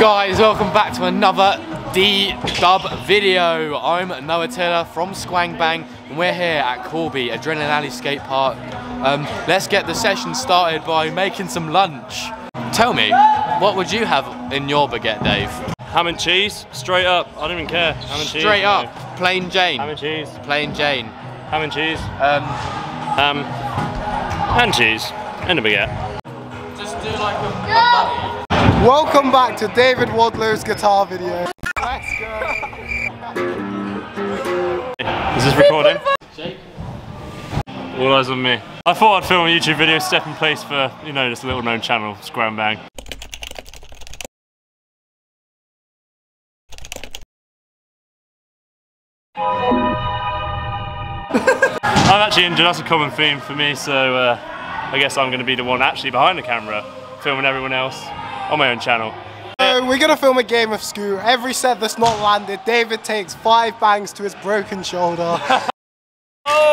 Guys, welcome back to another D-Dub video. I'm Noah Taylor from Squang Bang and we're here at Corby Adrenaline Alley Skate Park. Um, let's get the session started by making some lunch. Tell me, what would you have in your baguette, Dave? Ham and cheese, straight up. I don't even care. Ham and cheese. Straight no. up, plain Jane. Ham and cheese. Plain Jane. Ham and cheese. Um, Ham and cheese. And a baguette. just do like a Welcome back to David Wadlow's guitar video. Let's go. Is this recording? All eyes on me. I thought I'd film a YouTube video, step in place for, you know, this little known channel, Scram Bang. I'm actually injured, that's a common theme for me, so uh, I guess I'm going to be the one actually behind the camera, filming everyone else on my own channel. So we're gonna film a game of Scoo. Every set that's not landed, David takes five bangs to his broken shoulder.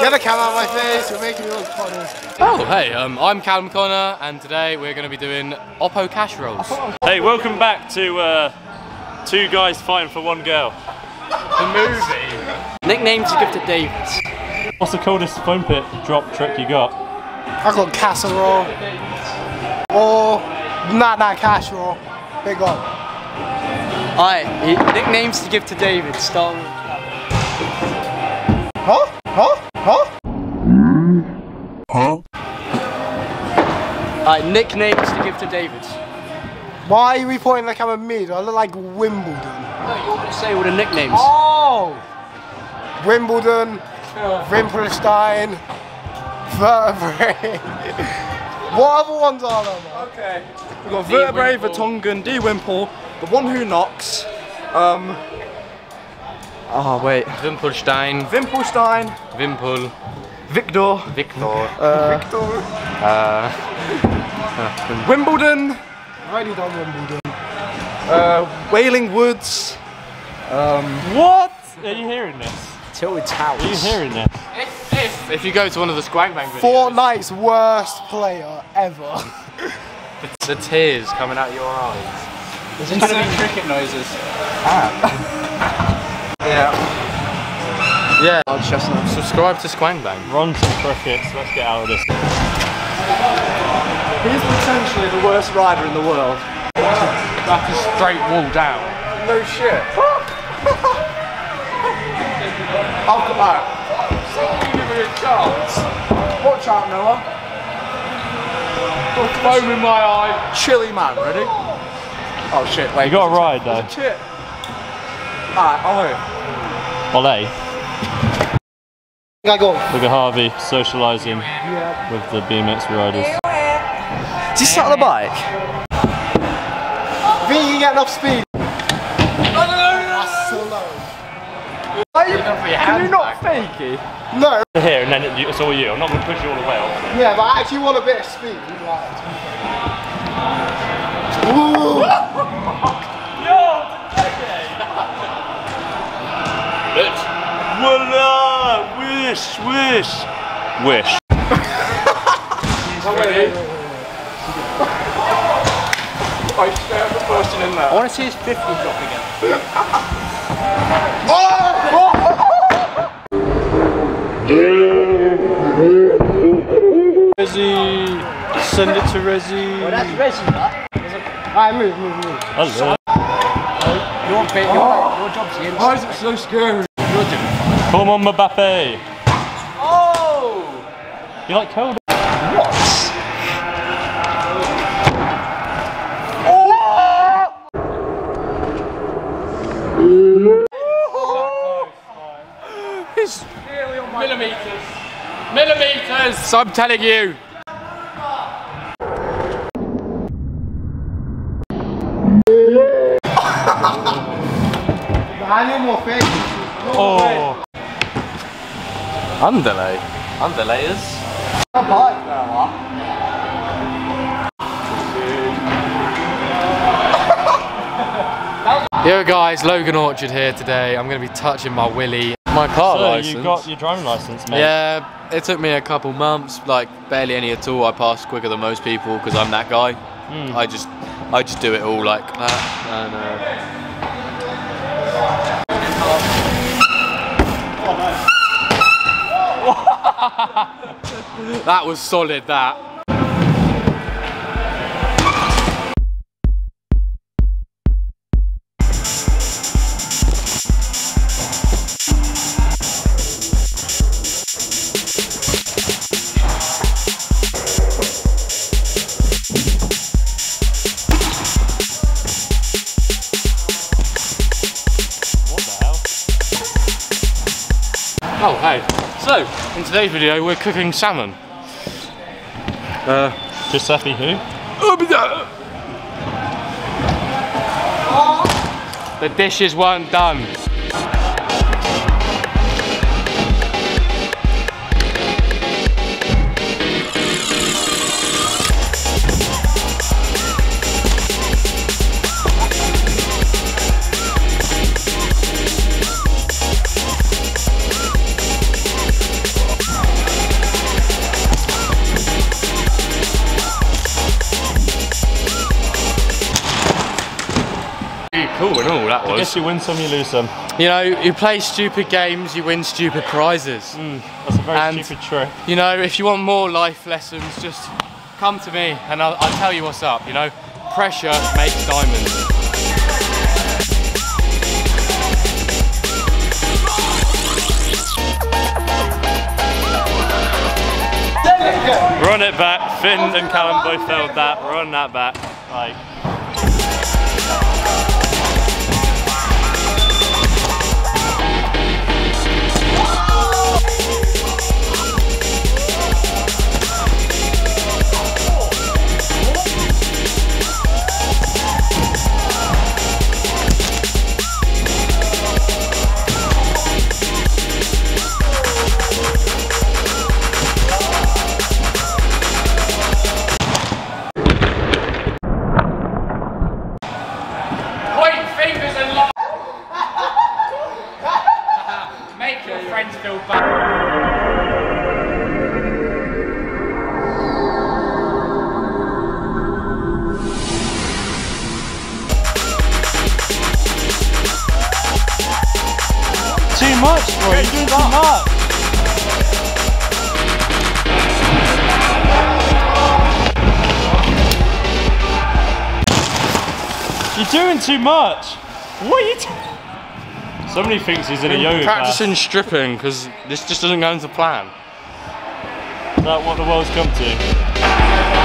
Get a camera out of my face, you're making me look funny. Oh, hey, um, I'm Callum Connor, and today we're going to be doing Oppo cash rolls. Hey, welcome back to uh, Two Guys Fighting for One Girl. The movie. Nicknames to give to David. What's the coldest foam pit drop trick you got? I got casserole. Or not not casserole. Big up. Alright, nicknames to give to David. Start with Huh? Huh? Huh? Alright, nicknames to give to David. Why are we pointing like I'm a mid? I look like Wimbledon. No, you want to say all the nicknames. Oh! Wimbledon, Rimpelstein, Vertebrae. what other ones are there, man? Okay. We've got Vertebrae, Vertonghen, D Wimple, the one who knocks, um, oh wait, Wimpelstein, Wimpelstein, Wimpel, Victor, Victor, uh, uh, Wimbledon, I've already done Wimbledon. uh, Wailing Woods, um, What? Are you hearing this? Tilted Towers. Are you hearing this? If, if, if you go to one of the Squang Bang videos, Fortnite's worst player ever. the tears coming out your eyes. there's gonna cricket noises. Ah. Yeah. Yeah, subscribe to Squang Bang. Run some crickets, let's get out of this. He's potentially the worst rider in the world. That's a straight wall down. No shit. I'll come out. Give chance. Watch out, Noah. Foam in my eye. Chilly man, ready? Oh shit, wait. You got a ride there's though. a chip. Alright, oh. Olay. I got. Look at Harvey socialising with the BMX riders. Is he sat on the bike? Think you can get enough speed? That's so low. Are you, can you not fake it? No, Here, and then it- it's all you. I'm not going to push you all the way off. yeah, but I actually want a bit of speed. Like. Ooh. Voila! Wish, wish, wish. I stare at the person in there. I want to see his 50 drop again. Resi, send it to Resi. Well, that's Reggie, that. Alright, move, move, move. Hello. Your, bit, your, your job's the Why is it so scary? You're doing it. Come on, Mbappe. Oh! You like cold? Millimeters. Millimeters. So I'm telling you. I need more face. Oh. Underlay. Underlayers. A bike there, huh? Yo guys, Logan Orchard here today. I'm going to be touching my willy. My car So license. you got your driving license, mate. Yeah, it took me a couple months, like barely any at all. I passed quicker than most people because I'm that guy. Hmm. I just I just do it all like that. And, uh, that was solid. That. Today's video, we're cooking salmon. Uh, Giuseppe who? the dishes weren't done. And all that I guess you win some, you lose some. You know, you play stupid games, you win stupid prizes. Hmm, that's a very And- stupid trick. You know, if you want more life lessons, just come to me and I'll, I'll tell you what's up. You know, pressure makes diamonds. Run it back. Finn and Callum both failed that. Run that back. Like. Much. What are you doing? Somebody thinks he's in a yoga Practicing stripping because this just doesn't go into plan. class. Is that what the world's come to?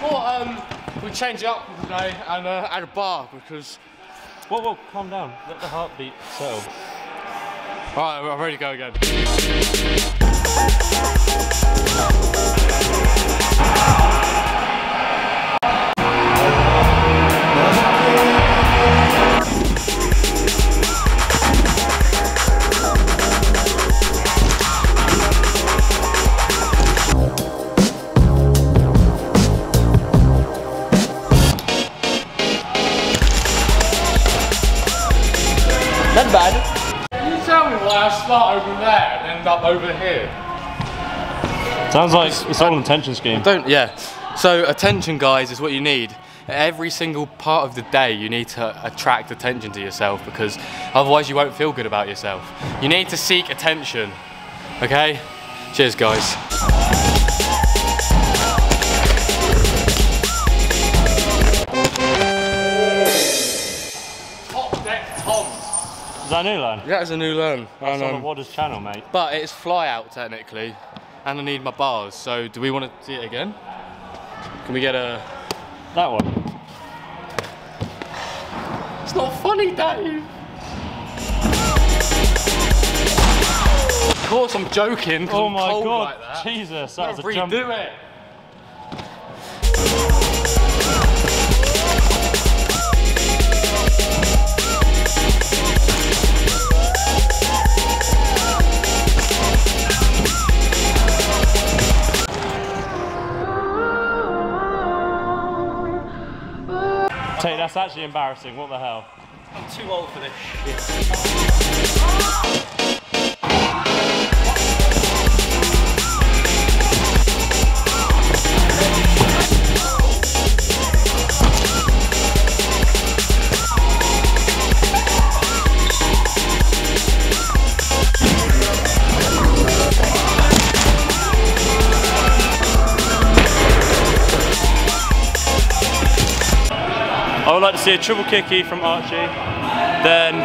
Thought um, we change it up today and uh, add a bar because. Whoa, whoa, calm down. Let the heartbeat settle. Alright, I'm ready to go again. Not bad. Can you tell me why I start over there and end up over here? Sounds like it's all an attention scheme. Don't, yeah. So attention, guys, is what you need. Every single part of the day, you need to attract attention to yourself because otherwise you won't feel good about yourself. You need to seek attention. Okay? Cheers, guys. Top. Is that a new line? That is a new learn. That's And, on the um, Wadders channel, mate. but it's fly out technically, and I need my bars. So do we want to see it again? Can we get a? That one. It's not funny, Dave. Of course, I'm joking. Oh I'm my god, Like that. Jesus, that was a Redo it. That's actually embarrassing. What the hell? I'm too old for this shit. Like to see a triple kicky from Archie, then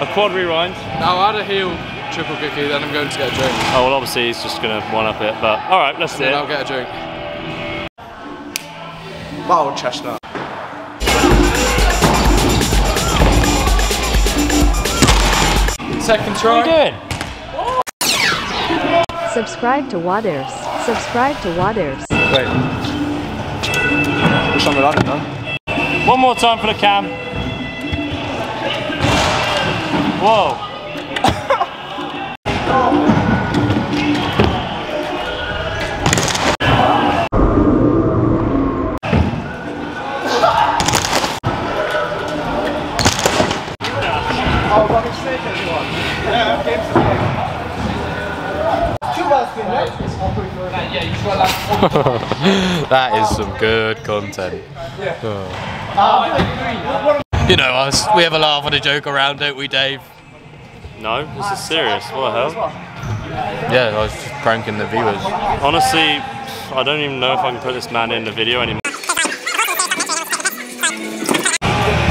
a quad rewind. Now I'll add a heel triple cookie, then I'm going to get a drink. Oh well, obviously he's just gonna one up it, but all right, let's see Then it. I'll get a drink. Wild chestnut. Second What are try. you doing? Subscribe to Wadders. Subscribe to Wadders. Wait. Which one did I do then? One more time for the cam. Whoa. That is some good content. You know us, we have a laugh and a joke around, don't we, Dave? No, this is serious. What the hell? Yeah, I was just pranking the viewers. Honestly, I don't even know if I can put this man in the video anymore.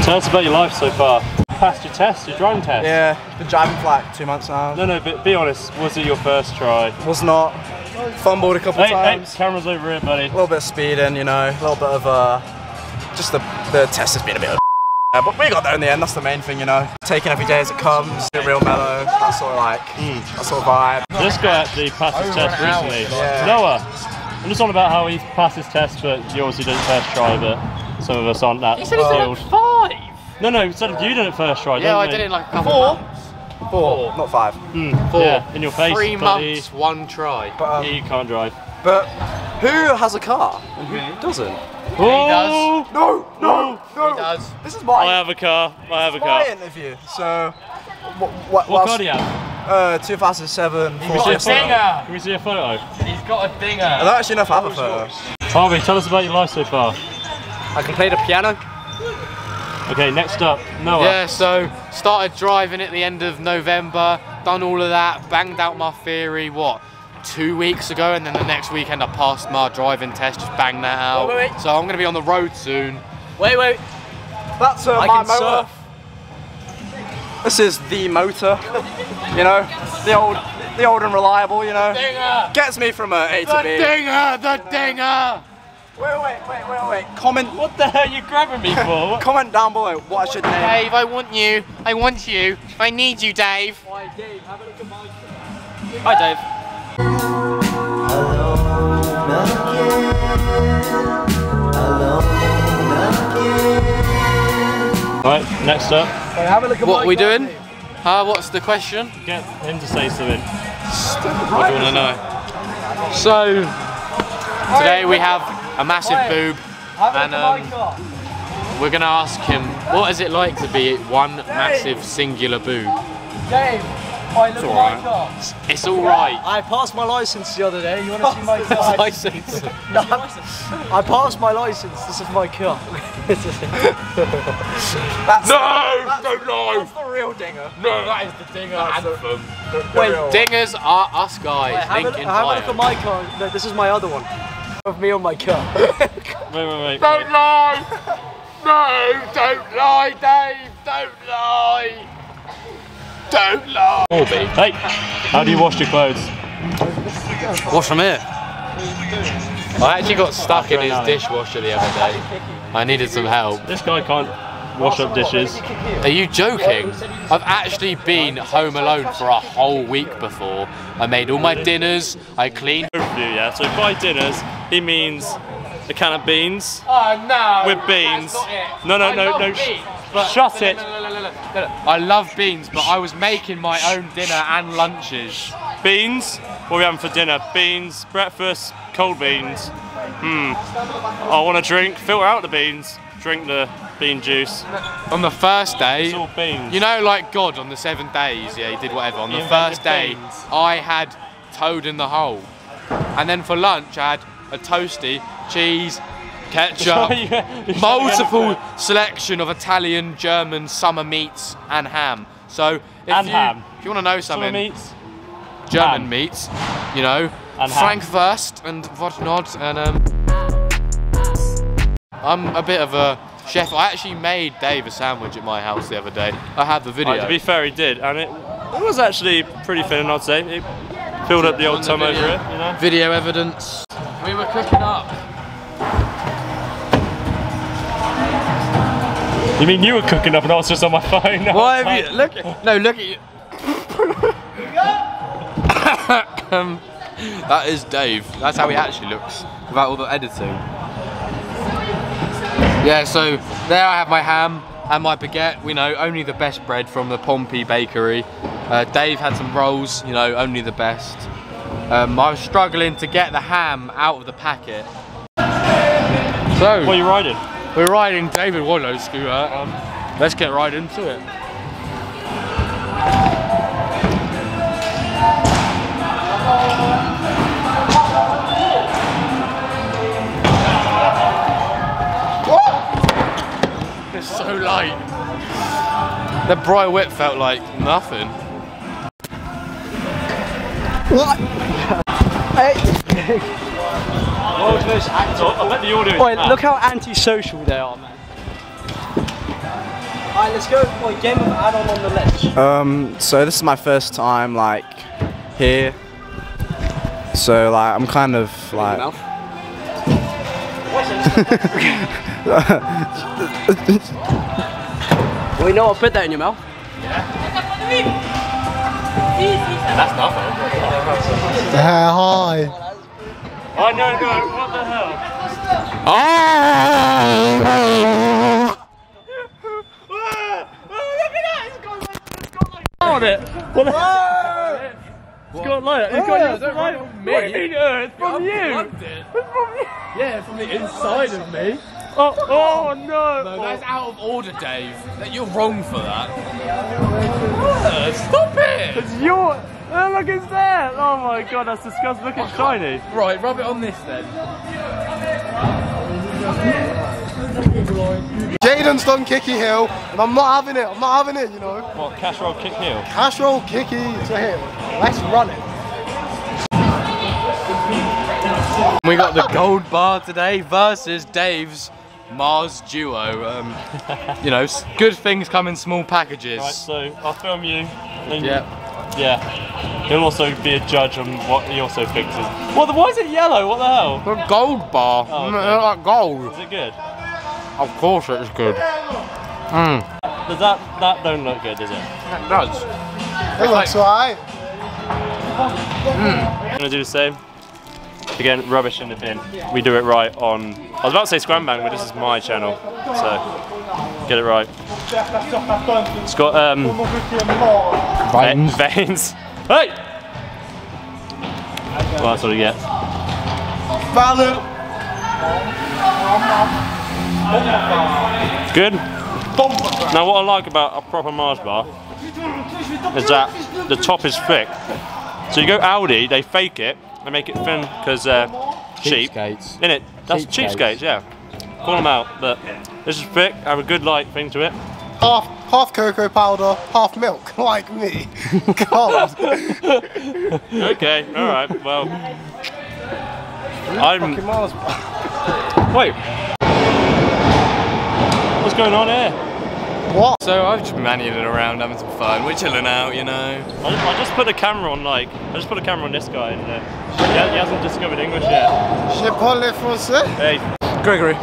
Tell us about your life so far. Passed your test, your driving test. Yeah, been driving for like two months now. No, no, but be honest. Was it your first try? Was not. Fumbled a couple Hey, hey, times. camera's over here, buddy. A little bit of speeding, you know, a little bit of uh, just the the test has been a bit of yeah, but we got there in the end. That's the main thing, you know. Taking every day as it comes, a real mellow. That sort of like, that sort of vibe. This guy actually passed his test recently. Yeah. Noah, I'm just on about how he passed his test, but you obviously didn't first try, but some of us aren't that skilled. five. No, no, you said you did it first try, Yeah, I we? did it in like a couple Four? months. Four, not five. Mm, Four. Yeah, in your face. Three buddy. months, one try. But, um, Yeah, you can't drive. but who has a car and who doesn't? Oh! No, no, no. He does. This is my I have a car. I have a car. my interview. So, what, what, What car do you have? Uh, 2007 Can we see a Ford photo? Can we see a photo? He's got a I dinger. don't actually know if I have a photo. Harvey, tell us about your life so far. I can play the piano. Okay, next up, Noah. Yeah, so started driving at the end of November, done all of that, banged out my theory, what, two weeks ago, and then the next weekend I passed my driving test, just banged that out. Wait, wait, wait. So I'm gonna be on the road soon. Wait, wait. That's uh, I my motor. surf. This is the motor. You know, the old, the old and reliable. You know, Dinger! gets me from uh, A to The B. The dinger! The dinger! Wait, wait, wait, wait, wait. Comment, What the hell are you grabbing me for? Comment down below what I should name. Dave, I want you. I want you. I need you, Dave. Hi, Dave. Have a look at my. Hi, Dave. Right, next up, What are we doing? Huh, what's the question? get him to say something. What do you want to know? So, today we have a massive boob, and um, we're going to ask him, what is it like to be one massive singular boob? Dave, I look at my. It's alright. I passed my license the other day. You want to see my car? License. No, I passed my license. This is my car. That's, No! Don't lie! that's the real dinger. No, that is the dinger anthem. The, the Wait, real. Dingers are us guys. have, a, Link in have a look at my car. No, this is my other one. Of me on my car. Wait, wait, wait. Don't lie! No! Don't lie, Dave! Don't lie! Don't lie! Orby. Hey, how do you wash your clothes? Wash from here. I actually got stuck in his dishwasher the other day. I needed some help. This guy can't wash up dishes. Are you joking? I've actually been home alone for a whole week before. I made all my dinners, I cleaned. Overview, yeah. So by dinners, he means a can of beans. Oh no! With beans. No, no, no, no, beans, shut but it. no, no, no, no, no. I love beans, but I was making my own dinner and lunches. Beans. What are we having for dinner? Beans, breakfast, cold beans. Hmm. I want a drink. Filter out the beans. Drink the bean juice. On the first day, It's all beans. You know, like God on the seven days, yeah, he did whatever. On the first day, beans. I had toad in the hole. And then for lunch, I had a toasty, cheese, ketchup, multiple selection of Italian, German, summer meats, and ham. So, if And you, ham. if you want to know Summer something, meats. German ham. meats, you know, And ham. Frankfurst and whatnot, and um, I'm a bit of a Chef, I actually made Dave a sandwich at my house the other day. I have the video. Right, to be fair, he did, and it, it was actually pretty thin, I'd say. It filled up the old tum over it, you know. Video evidence. We were cooking up. You mean you were cooking up and I was just on my phone? Why have you look? No, look at you. um, that is Dave. That's how he actually looks without all the editing. Yeah, so there I have my ham and my baguette. We know only the best bread from the Pompey Bakery. Uh, Dave had some rolls. You know, only the best. Um, I was struggling to get the ham out of the packet. So What are you riding? We're riding David Wallow's scooter. Um, let's get right into it. It's so light. The bright whip felt like nothing. World's most active. I bet the audio is Wait, bad. look how antisocial they are, man. Alright, let's go. Wait, game of add-on on the left. Um, so this is my first time like here. So like I'm kind of like Well, you know what? Put that in your mouth. Yeah. That's nothing. Yeah, hi. Oh no, no, what the hell? on it. What the hell? It's got light. It's got your light. What do you mean? uh, It's from you. Yeah, from the inside of me. Oh, oh no. No, that's out of order, Dave. You're wrong for that. Stop it! It's your. Oh, look, it's there. Oh my god, that's disgusting. Look, it's shiny. Right, rub it on this then. Jaden's done Kicky Hill, and I'm not having it. I'm not having it, you know. What, cash roll, kick heel? Cash roll Kicky to him. Let's run it. We got the gold bar today versus Dave's Mars duo. Um, you know, good things come in small packages. Right, so I'll film you. Yeah. Yeah. He'll also be a judge on what he also fixes. What? The, why is it yellow? What the hell? The gold bar. Oh, Mm, okay. I like gold. Is it good? Of course it's good. Mmm. Does that that don't look good, does it? It does. It looks alright. I'm gonna do the same. Again, rubbish in the bin. We do it right on. I was about to say Scram Bang, but this is my channel, so get it right. It's got um Veins. veins. Hey! Well, that's what he gets. Valid. Good. Now, what I like about a proper Mars bar is that the top is thick. So you go Aldi, they fake it, they make it thin because they're cheap. Cheapskates. In it, that's Cheapskates. cheapskates, yeah. Call them out, but this is thick, have a good light thing to it. Half, half cocoa powder, half milk, like me. God. Okay, alright, well. I'm. Mars Wait. What's going on here? What? So I've just been manualing around having some fun. We're chilling out, you know. I, I just put a camera on, like, I just put a camera on this guy and uh, he, he hasn't discovered English yet. Je parle français. Hey, Gregory.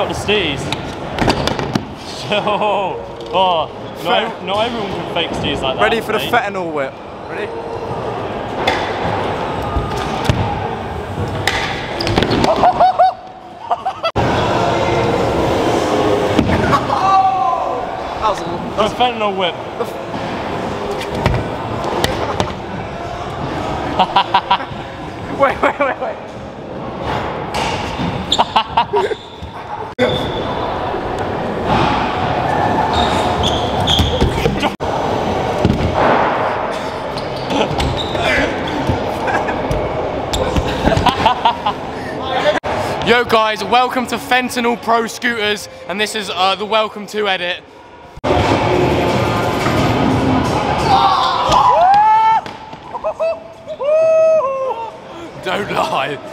Je parle- even got the steez. oh, oh, not, not everyone can fake steez like that. Ready for the mate. fentanyl whip. Ready? The fentanyl whip. Wait, wait, wait, wait. Yo guys, welcome to Fentanyl Pro Scooters, and this is uh, the welcome to edit. guy.